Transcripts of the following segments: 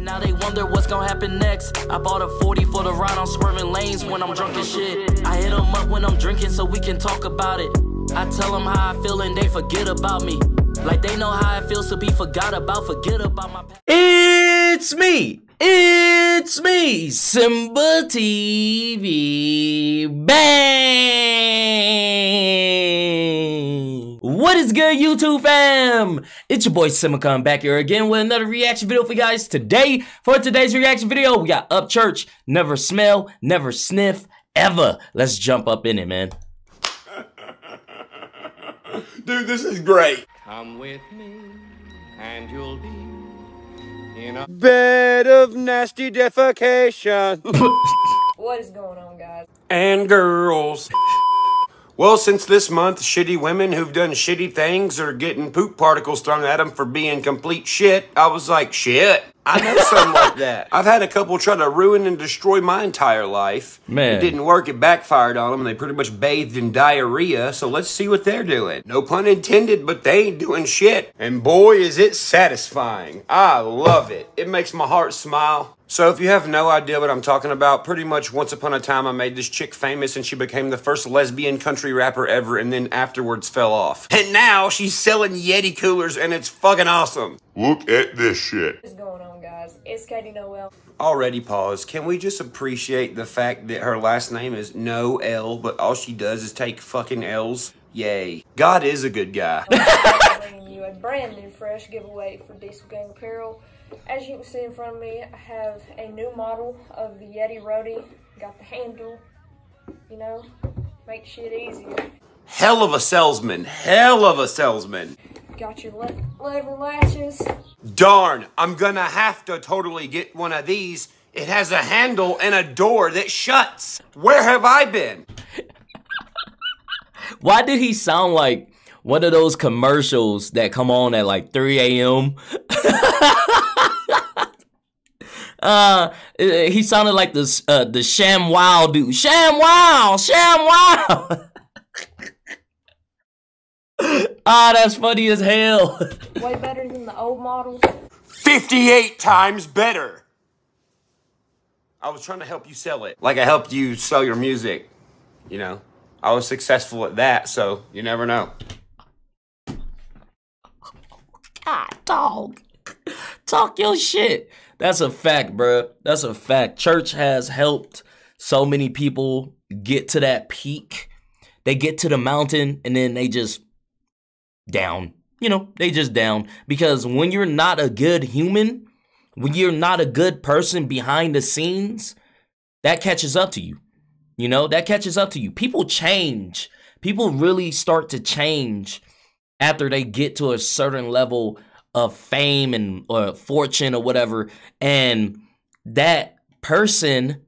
And now they wonder what's gonna happen next. I bought a 40 for the ride on swerving lanes when I'm drunk as shit. I hit them up when I'm drinking so we can talk about it. I tell them how I feel and they forget about me. Like they know how it feels to be forgot about, forget about my past. It's me. It's me, Simba TV. Bang! What is good, YouTube fam? It's your boy Simicon back here again with another reaction video for you guys. Today, for today's reaction video, we got Upchurch, Never Smell, Never Sniff, Ever. Let's jump up in it, man. Dude, this is great. Come with me, and you'll be in a Bed of nasty defecation. What is going on, guys? and girls. Well, since this month, shitty women who've done shitty things are getting poop particles thrown at them for being complete shit, I was like, shit. I know something like that. I've had a couple try to ruin and destroy my entire life. Man. It didn't work. It backfired on them, and they pretty much bathed in diarrhea. So let's see what they're doing. No pun intended, but they ain't doing shit. And boy, is it satisfying. I love it. It makes my heart smile. So if you have no idea what I'm talking about, pretty much once upon a time I made this chick famous and she became the first lesbian country rapper ever and then afterwards fell off. And now she's selling Yeti coolers and it's fucking awesome. Look at this shit. What is going on, guys? It's Katie Noel. Already pause. Can we just appreciate the fact that her last name is no L, but all she does is take fucking L's? Yay. God is a good guy. I'm bringing you a brand new fresh giveaway for Diesel Gang Apparel. As you can see in front of me, I have a new model of the Yeti Roadie. Got the handle, you know, make shit easier. Hell of a salesman. Hell of a salesman. Got your le- lever latches. Darn, I'm gonna have to totally get one of these. It has a handle and a door that shuts. Where have I been? Why did he sound like one of those commercials that come on at like 3 a.m.? uh, he sounded like the uh, the Sham Wow dude. Sham Wow, Sham Wow. ah, that's funny as hell. Way better than the old models. 58 times better. I was trying to help you sell it. Like I helped you sell your music. You know, I was successful at that, so you never know. God, dog. Talk your shit. That's a fact, bruh. That's a fact. Church has helped so many people get to that peak. They get to the mountain and then they just down. You know, they just down. Because when you're not a good human, when you're not a good person behind the scenes, that catches up to you. You know, that catches up to you. People change. People really start to change after they get to a certain level of fame and or fortune or whatever. And that person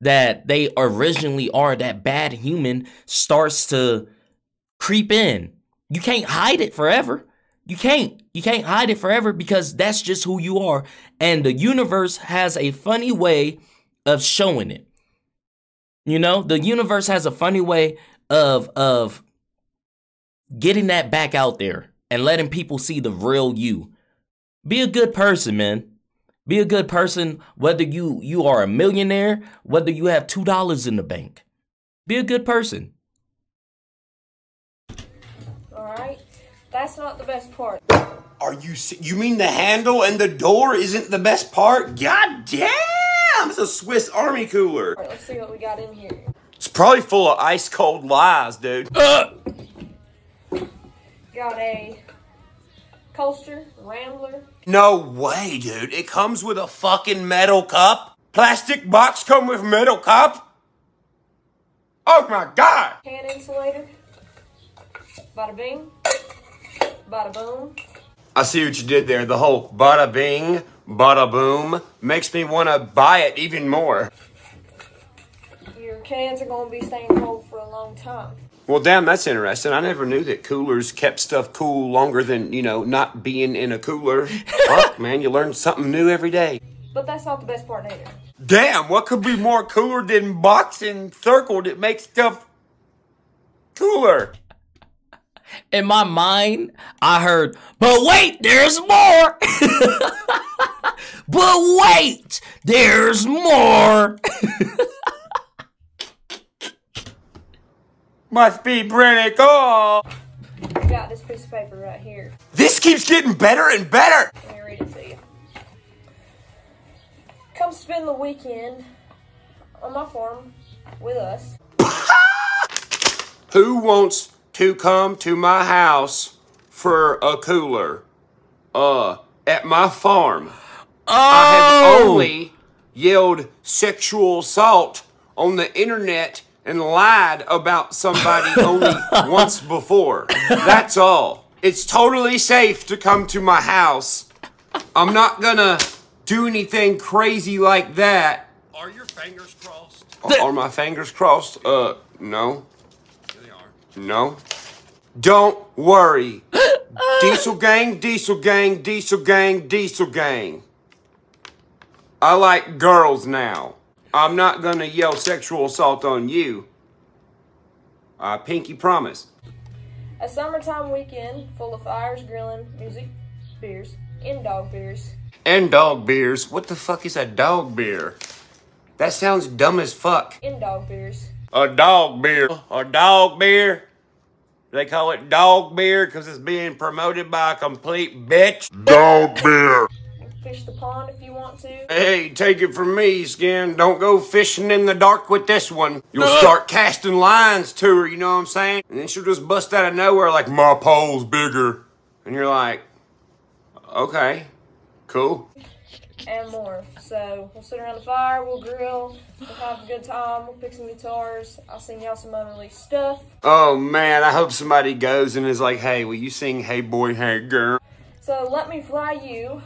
that they originally are that bad human starts to creep in. You can't hide it forever. You can't you can't hide it forever because that's just who you are. And the universe has a funny way of showing it. You know the universe has a funny way of of getting that back out there and letting people see the real you. Be a good person, man. Be a good person whether you you are a millionaire, whether you have $2 in the bank. Be a good person. Alright? That's not the best part. Are you you mean the handle and the door isn't the best part? God damn! It's a Swiss Army cooler. Alright, let's see what we got in here. It's probably full of ice cold lies, dude. Uh, Got a coaster, Rambler, No way, dude. It comes with a fucking metal cup? Plastic box come with metal cup? Oh my god! can insulator. Bada bing. Bada boom. I see what you did there. The whole bada bing, bada boom makes me want to buy it even more. Your cans are going to be staying cold for a long time. Well, damn, that's interesting. I never knew that coolers kept stuff cool longer than, you know, not being in a cooler. Fuck, man, you learn something new every day. But that's not the best part either. Damn, what could be more cooler than boxing circle that makes stuff cooler? In my mind, I heard, but wait, there's more. but wait, there's more. Must be pretty cool. I got this piece of paper right here. This keeps getting better and better. Let me read it to you. Come spend the weekend on my farm with us. Who wants to come to my house for a cooler? Uh, at my farm. I have Oh, only yelled sexual assault on the internet and lied about somebody only once before. That's all. It's totally safe to come to my house. I'm not gonna do anything crazy like that. Are your fingers crossed? Are my fingers crossed? Uh, no. They are. No. Don't worry. diesel gang, diesel gang, diesel gang, diesel gang. I like girls now. I'm not gonna yell sexual assault on you. I pinky promise. A summertime weekend full of fires, grilling, music, beers, and dog beers. And dog beers. What the fuck is a dog beer? That sounds dumb as fuck. And dog beers. A dog beer. A dog beer? They call it dog beer because it's being promoted by a complete bitch. Dog beer. Fish the pond if you want to. Hey, take it from me, Skin. Don't go fishing in the dark with this one. You'll start casting lines to her, you know what I'm saying? And then she'll just bust out of nowhere like, my pole's bigger. And you're like, okay, cool. and more. So we'll sit around the fire, we'll grill, we'll have a good time, we'll pick some guitars. I'll sing y'all some unreleased stuff. Oh man, I hope somebody goes and is like, hey, will you sing Hey Boy, Hey Girl? So let me fly you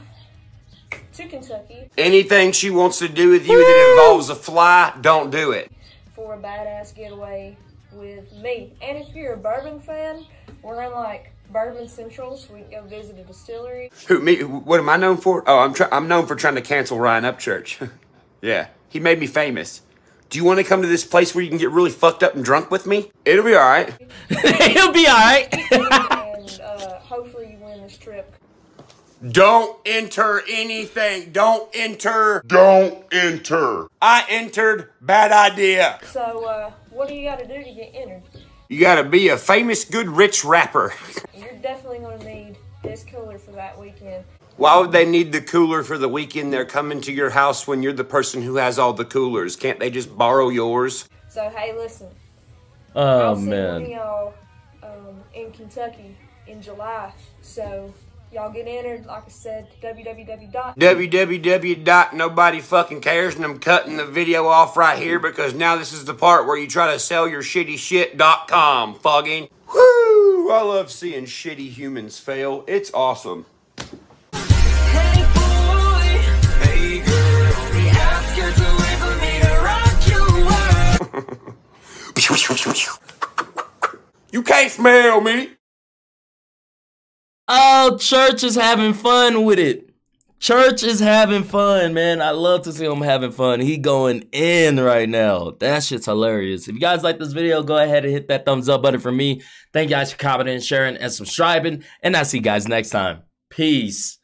to Kentucky Anything she wants to do with you that involves a fly, don't do it. for a badass getaway with me. And if you're a bourbon fan, we're in like Bourbon Central, so we can go visit a distillery. Who me? What am I known for? Oh, I'm I'm known for trying to cancel Ryan Upchurch. yeah, he made me famous. Do you want to come to this place where you can get really fucked up and drunk with me? It'll be all right. It'll be all right. and uh, hopefully you win this trip. Don't enter anything. Don't enter. Don't enter. I entered. Bad idea. So uh, what do you got to do to get entered? You gotta be a famous, good, rich rapper. You're definitely going to need this cooler for that weekend. Why would they need the cooler for the weekend? They're coming to your house when you're the person who has all the coolers. Can't they just borrow yours? So hey, listen. Oh I'll see one of man. y'all um, in Kentucky in July. So y'all get entered, like I said, www. dot www.nobodyfuckingcares and I'm cutting the video off right here because now this is the part where you try to sell your shitty shit.com, fugging. Woo! I love seeing shitty humans fail. It's awesome. You can't smell me. Oh, church is having fun with it. Church is having fun, man. I love to see him having fun. He going in right now. That shit's hilarious. If you guys like this video, go ahead and hit that thumbs up button for me. Thank you guys for commenting, sharing, and subscribing. And I'll see you guys next time. Peace.